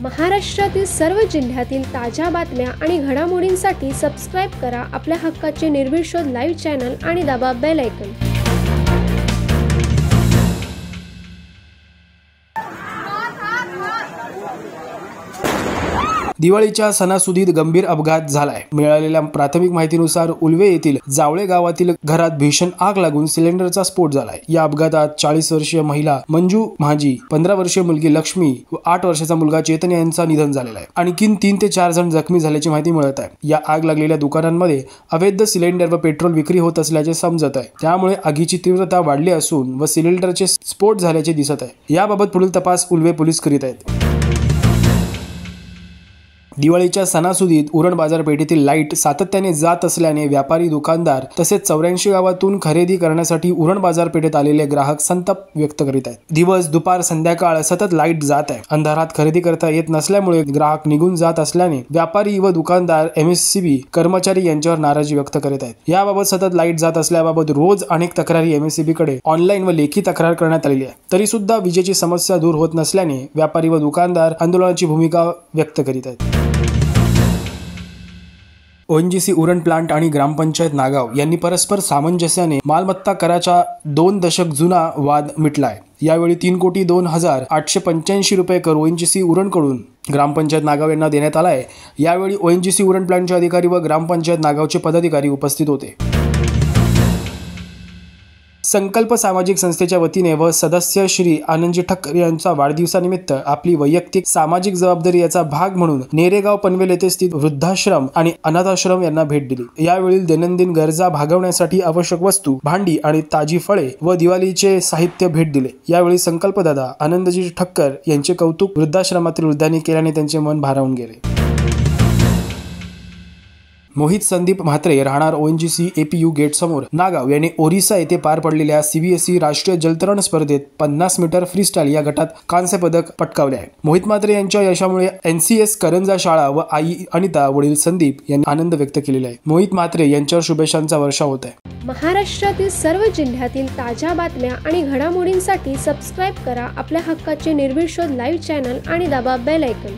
महाराष्ट्रातील सर्व जिल्ह्यातील ताज्या बातम्या आणि घडामोडींसाठी सबस्क्राईब करा आपल्या हक्काचे निर्भीड शोध लाईव्ह चॅनल आणि दाबा बेल ऐकन दिवाळीच्या सणासुदीत गंभीर अपघात झालाय. मिळालेल्या प्राथमिक माहितीनुसार उल्वे येथील जावळे गावातील घरात भीषण आग लागून सिलेंडरचा स्फोट झालाय. या अपघातात चाळीस वर्षीय महिला मंजू माझी पंधरा वर्षीय मुलगी लक्ष्मी व आठ वर्षाचा मुलगा चेतन यांचा निधन झालेला आहे. आणखीन तीन ते चार जण जखमी झाल्याची माहिती मिळत आहे. या आग लागलेल्या दुकानांमध्ये अवैध सिलेंडर व पेट्रोल विक्री होत असल्याचे समजत आहे. त्यामुळे आगीची तीव्रता वाढली असून व सिलेंडरचे स्फोट झाल्याचे दिसत आहे. याबाबत पुढील तपास उल्वे पोलीस करीत आहेत. दिवाळीच्या सणासुदीत उरण बाजारपेठेतील लाइट सातत्याने जात असल्याने व्यापारी दुकानदार तसेच चौऱ्याऐंशी गावातून खरेदी करण्यासाठी उरण बाजारपेठेत आलेले ग्राहक संताप व्यक्त करीत आहेत. दिवस दुपार संध्याकाळ सतत लाइट जात आहे. अंधारात खरेदी करता येत नसल्यामुळे ग्राहक निघून जात असल्याने व्यापारी व दुकानदार एमएससीबी कर्मचारी यांच्यावर नाराजी व्यक्त करीत आहेत. याबाबत सतत लाइट जात असल्याबाबत रोज अनेक तक्रारी एमएससीबी कडे ऑनलाईन व लेखी तक्रार करण्यात आलेली आहे. तरी सुद्धा विजेची समस्या दूर होत नसल्याने व्यापारी व दुकानदार आंदोलनाची भूमिका व्यक्त करीत आहेत. ओएनजीसी उरण प्लांट आणि ग्रामपंचायत नागाव यांनी परस्पर सामंजस्याने मालमत्ता कराचा दोन दशक जुना वाद मिटलाय. यावेळी तीन कोटी दोन हजार आठशे पंच्याऐंशी रुपये कर ओएनजीसी उरणकडून ग्रामपंचायत नागाव यांना देण्यात आलाय. यावेळी ओएनजीसी उरण प्लांटचे अधिकारी व ग्रामपंचायत नागावचे पदाधिकारी उपस्थित होते. संकल्प सामाजिक संस्थेच्या वतीने व सदस्य श्री आनंदजी ठक्कर यांचा वाढदिवसानिमित्त आपली वैयक्तिक सामाजिक जबाबदारी याचा भाग म्हणून नेरेगाव पनवेल येथे स्थित वृद्धाश्रम आणि अनाथाश्रम यांना भेट दिली. यावेळी दैनंदिन गरजा भागवण्यासाठी आवश्यक वस्तू भांडी आणि ताजी फळे व दिवाळीचे साहित्य भेट दिले. यावेळी संकल्पदादा आनंदजी ठक्कर यांचे कौतुक वृद्धाश्रमातील वृद्धांनी केल्याने त्यांचे मन भारावून गेले. मोहित संदीप म्हात्रे राहणार ओएनजीसी एपीयू गेट समोर. नागाव यांनी ओरिसा येथे पार पडलेल्या सीबीएसई राष्ट्रीय जलतरण स्पर्धेत पन्नास मीटर फ्रीस्टाईल या गटात कांस्य पदक पटकावले आहे. मोहित म्हात्रे यांच्या यशामुळे एनसीएस करंजा शाळा व आई अनिता वडील संदीप यांनी आनंद व्यक्त केलेला आहे. मोहित म्हात्रे यांच्यावर शुभेच्छांचा वर्षा होत आहे. महाराष्ट्रातील सर्व जिल्ह्यातील ताज्या बातम्या आणि घडामोडींसाठी सबस्क्राईब करा आपल्या हक्काचे निर्भीड शोध लाईव्ह चॅनल आणि दाबा बेल ऐकन